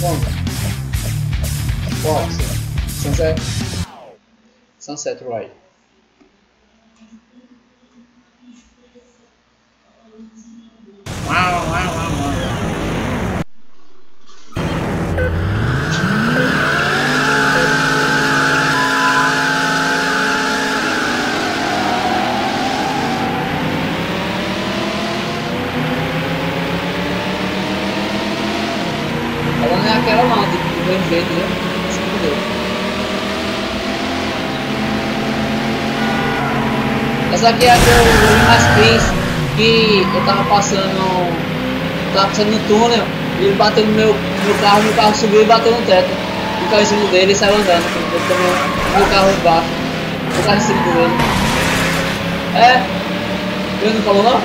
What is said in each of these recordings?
One. Fox. Sunset. Sunset right. Wow, wow, wow, wow. Aquela não, do do jeito, né? Essa aqui é a que eu mais fiz, que eu tava passando. Tava passando no túnel, e ele bateu no meu, meu carro, meu carro subiu e bateu no teto. O carro em cima dele e saiu andando. Eu também meu carro embaixo. O carro em cima dele. É? Ele não falou não?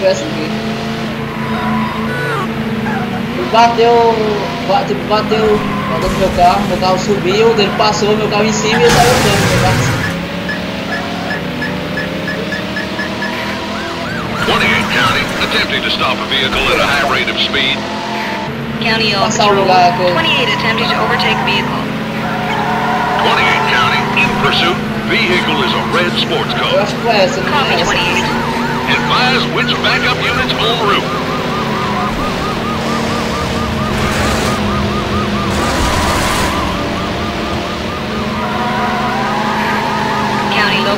Foi essa aqui. Ele bateu, bate, bateu, bateu no meu carro, meu carro subiu, ele passou, meu carro em cima e ele saiu andando, meu carro em cima. 28 County, attempting to stop a vehicle at a high rate of speed. County O Passar o Patrol. lugar que 28 attempting to overtake vehicle. 28 County, in pursuit. Vehicle is a red sports car. acho que foi essa, não Copy 28. Advise which backup units en route.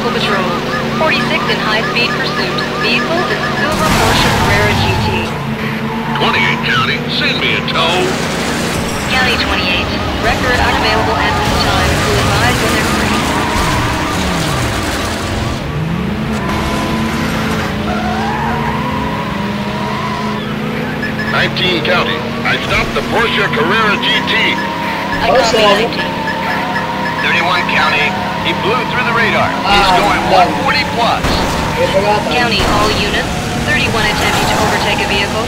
County Local Patrol. 46 in high-speed pursuit. Vehicle is a silver Porsche Carrera GT. 28 County, send me a tow. County 28. Record unavailable at this time. Will advise when they're free. Nineteen County, I stopped the Porsche Carrera GT. I copy 19. 31 County, he blew through the radar. He's Ah, going 140 plus. Eu ia pegar atrás. County all units. 31 attempting to overtake a vehicle.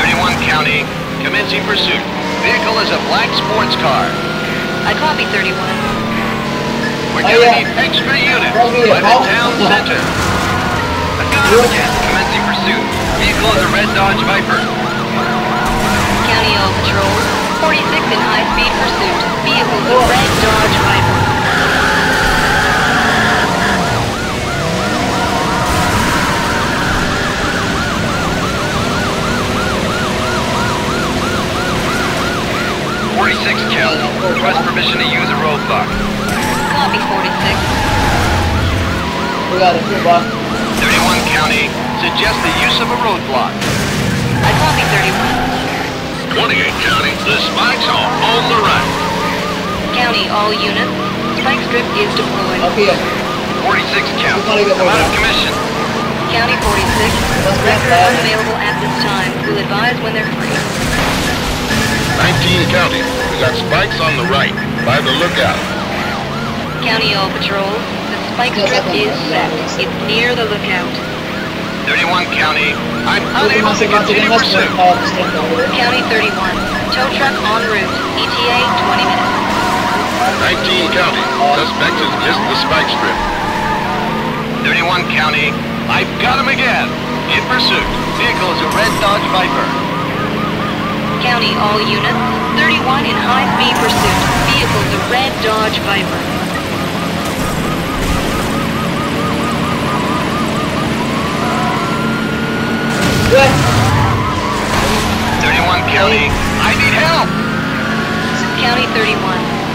31 County, commencing pursuit. Vehicle is a black sports car. I copy 31. We're gonna need extra units by the town center. I got him again. Commencing pursuit. Vehicle is a red Dodge Viper. County all patrol. 46 in high-speed pursuit. Vehicle is a red Dodge Viper. Forty-six County, request permission to use a roadblock. Copy 46. Obrigado, aqui embaixo. 31 County, suggest the use of a roadblock. I copy 31. 28 County, the spikes are on the right. County all units. Spike strip is deployed. Aqui, ó. 46 County, Somebody get I'm out of commission. County 46. That's not Record bad. unavailable at this time. We'll advise when they're free. 19 County, we got spikes on the right. By the lookout. County all patrols. The spike strip is set. It's near the lookout. 31 County, I'm Tudo unable mais to você vai continue mais pursuit. fala pro estranho. County 31. Tow truck en route. ETA 20 minutes. 19 County, suspect has missed the spike strip. 31 County, I've got him again. In pursuit. Vehicle is a red Dodge Viper. County all units. 31 in high-speed pursuit. Vehicle is a red Dodge Viper. Ué, 31 County, I need help. County 31.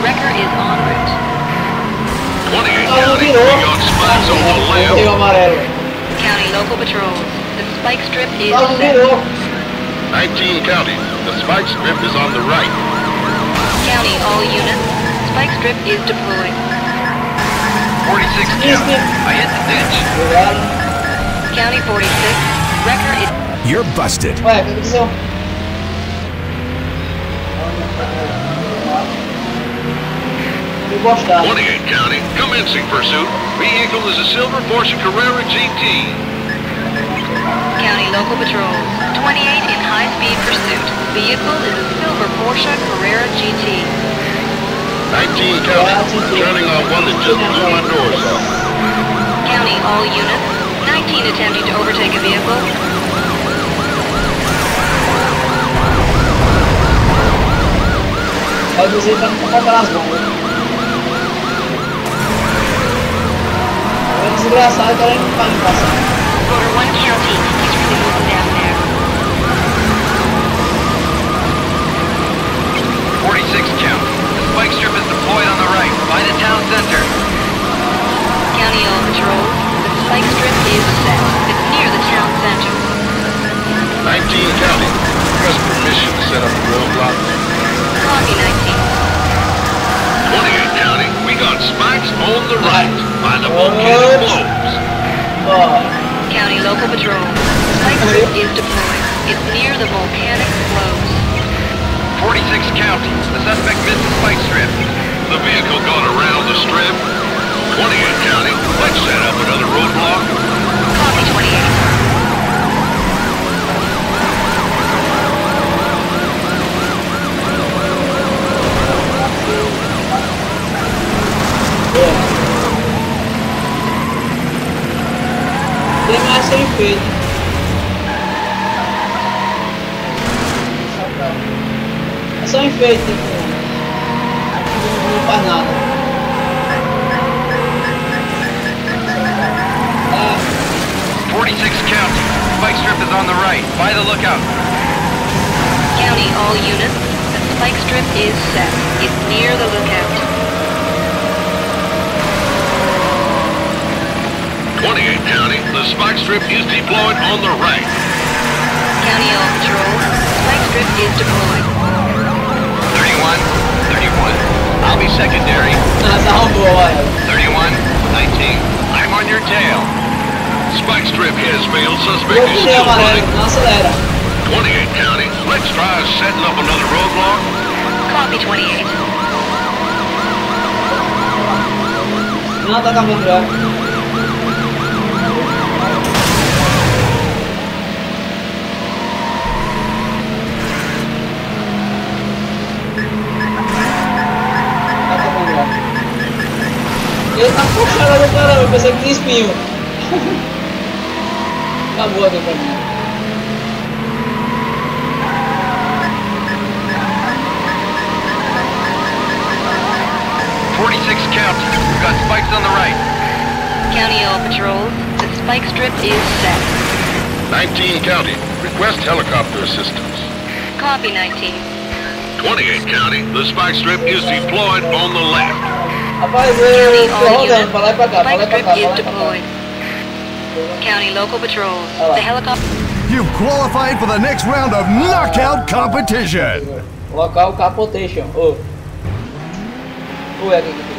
Wrecker is en route. 28 ah, não County, we virou. got spikes on the left. Tem o. County local patrols. The spike strip is não set. 19 County, the spike strip is on the right. County all units. Spike strip is deployed. 46 Yes, County. I hit the ditch. Obrigado. County 46. Wrecker is You're busted. Ué, o que aconteceu? Eu 28 County, commencing pursuit. Vehicle is a silver Porsche Carrera GT. County local patrols. 28 in high-speed pursuit. Vehicle is a silver Porsche Carrera GT. 19 County, turning on one that just blew my doors off. County all units. 19 attempting to overtake a vehicle. Me passar. Rotor 1 County. He's really moving down there. 46 count. The spike strip is deployed on the right, by the town center. County All Patrols. The spike strip is set. It's near the town center. 19 County. Request permission to set up a roadblock. Copy 19. 28 County. We got spikes on the right. By the volcanic globes. County Local Patrol. The spike strip is deployed. It's near the volcanic globes. 46 county. The suspect missed the spike strip. The vehicle got around the strip. 28 County. Let's set up another roadblock. Copy 28. Mais ser feito. É só enfeite, tipo, não, não faz nada. Ah, 46 county. Spike strip is on the right, by the lookout. County all units. The spike strip is set. It's near the lookout. 28 County. The spike strip is deployed on the right. County all patrols. The spike strip is deployed. 31, 31. I'll be secondary. essa arrombou, olha. 31, 19. I'm on your tail. Spike strip has failed. Suspect is tirei still running. 28 County. Let's try setting up another roadblock. Copy 28. Não tá acabando Ele tá puxando do caramba, eu pensei que tinha espinho. Acabou aqui pra. Forty-six county. We've got spikes on the right. County all patrols. The spike strip is set. 19 County. Request helicopter assistance. Copy 19. 28 County. The spike strip is deployed on the left. Rapaz, County eu tô all rodando units. pra lá e pra cá, pra lá Spike e pra strip cá, pra is lá pra cá. deployed. County local patrols. Oh. The helicopter. You've qualified for the next round of knockout competition. Local capotation. Ô. Ô, é aqui, aqui.